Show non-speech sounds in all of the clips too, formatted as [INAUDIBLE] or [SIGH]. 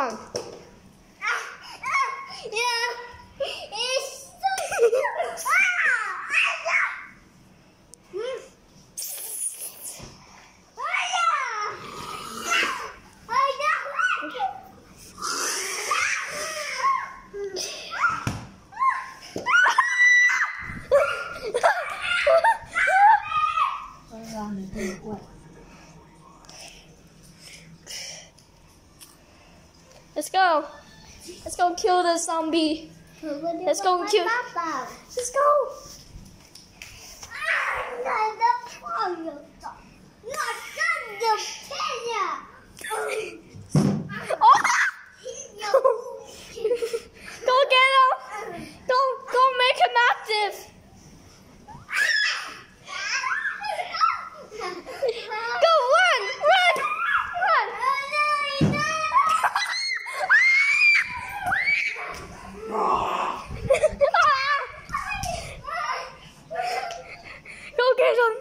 strong. Yeah. It's so Let's go. Let's go kill the zombie. Let's go kill. Let's go. Oh! Go get him. Go, go make him active. Go run, run, run. Go get him.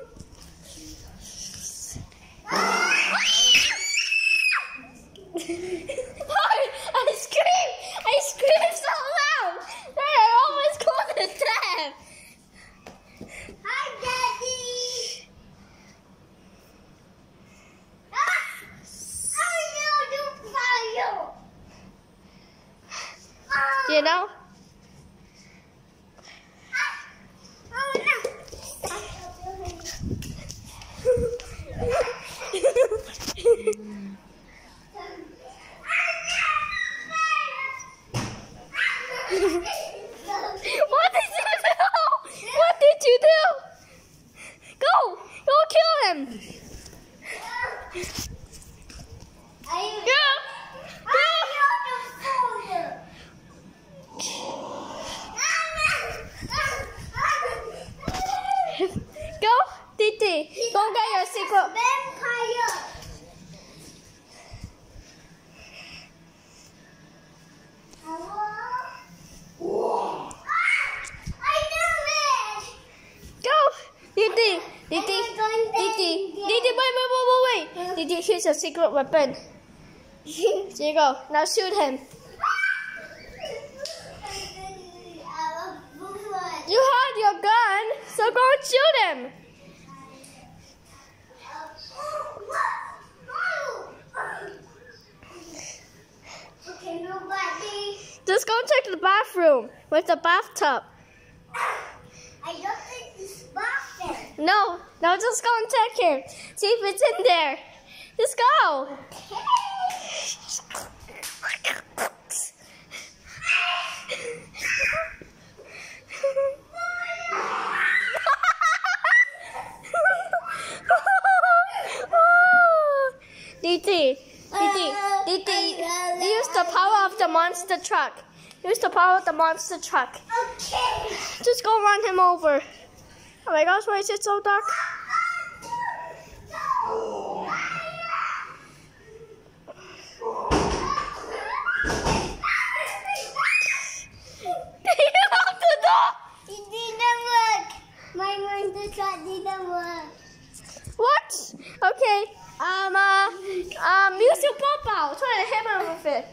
I scream! I scream so loud that I almost called it death. You know? What did you do? What did you do? Go! Go kill him! Go, Titi! Go get your secret. Vampire! Hello? I knew it! Go! Titi! Titi! I'm going Titi! there. Titi, wait, wait, wait, wait, wait! Titi, here's your secret weapon. Here you go. Now shoot him. You had your gun, so go and shoot him. Okay. Just go check the bathroom with the bathtub. I don't think it's bathroom. No, no, just go and check him. See if it's in there. Just go. DT, DT, DT, use the power of the monster truck. Use the power of the monster truck. Okay. Just go run him over. Oh my gosh, why is it so dark? Get out the door! It didn't work. What? Okay. Um, uh, um, use your pop out. Try to him with it.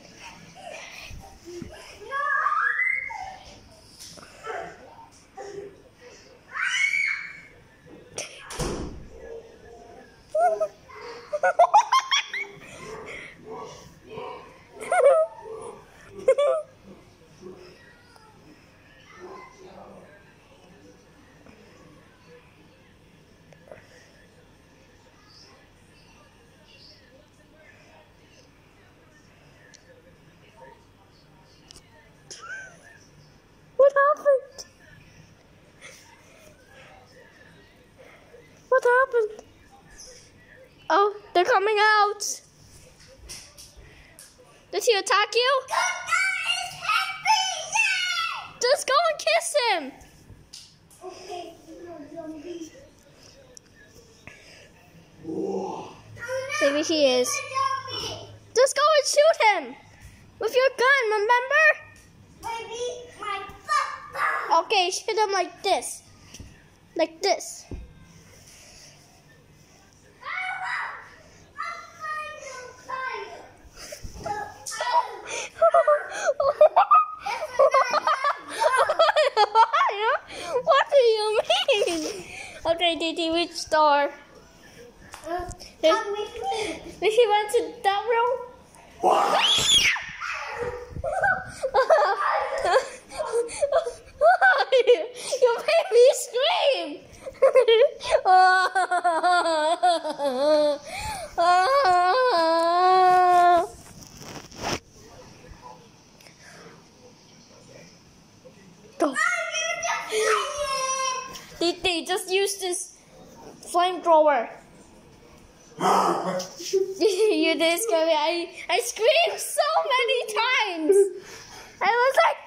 What happened? What happened? Oh, they're coming out. Did he attack you? Just go and kiss him. Okay. Maybe he is. Just go and shoot him with your gun, remember? Papa. Okay, shoot him like this. Like this. what do you mean? Okay, Didi, which door? Uh, come with me. Does she want to that room? What? you made me scream! [LAUGHS] just used this flamethrower. [LAUGHS] you did me. I, I screamed so many times. I was like,